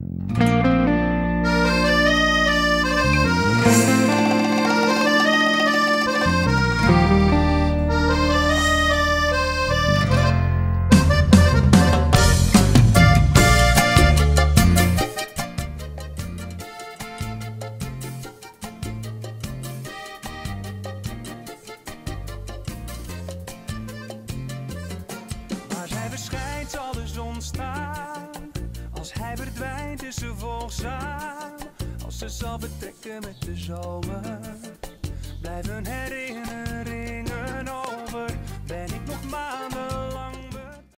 Waar zij verschijnt zal de zon staan. Als hij verdwijnt is ze volgzaam. Als ze zal vertrekken met de zomer. Blijven herinneren